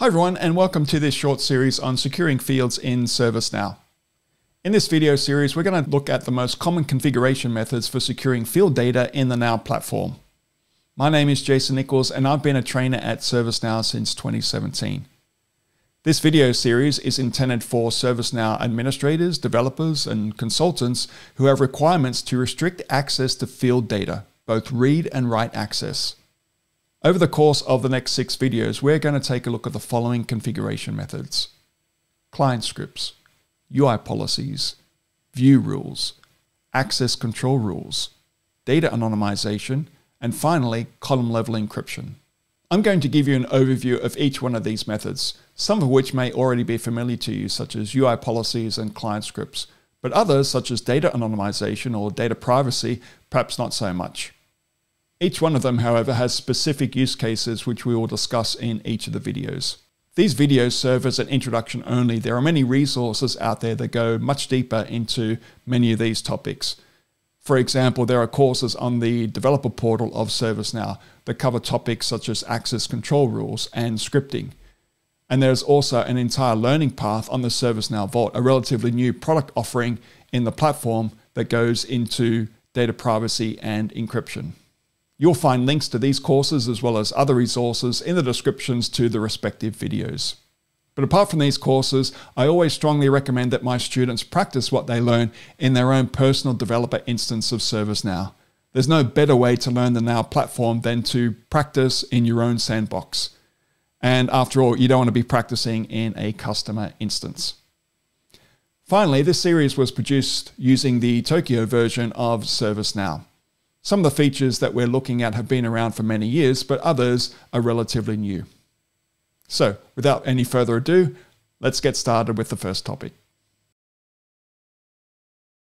Hi everyone and welcome to this short series on securing fields in ServiceNow. In this video series, we're going to look at the most common configuration methods for securing field data in the Now platform. My name is Jason Nichols and I've been a trainer at ServiceNow since 2017. This video series is intended for ServiceNow administrators, developers, and consultants who have requirements to restrict access to field data, both read and write access. Over the course of the next six videos, we're going to take a look at the following configuration methods. Client scripts, UI policies, view rules, access control rules, data anonymization, and finally, column level encryption. I'm going to give you an overview of each one of these methods, some of which may already be familiar to you, such as UI policies and client scripts, but others, such as data anonymization or data privacy, perhaps not so much. Each one of them, however, has specific use cases which we will discuss in each of the videos. These videos serve as an introduction only. There are many resources out there that go much deeper into many of these topics. For example, there are courses on the developer portal of ServiceNow that cover topics such as access control rules and scripting. And there's also an entire learning path on the ServiceNow Vault, a relatively new product offering in the platform that goes into data privacy and encryption. You'll find links to these courses as well as other resources in the descriptions to the respective videos. But apart from these courses, I always strongly recommend that my students practice what they learn in their own personal developer instance of ServiceNow. There's no better way to learn the Now platform than to practice in your own sandbox. And after all, you don't want to be practicing in a customer instance. Finally, this series was produced using the Tokyo version of ServiceNow. Some of the features that we're looking at have been around for many years, but others are relatively new. So, without any further ado, let's get started with the first topic.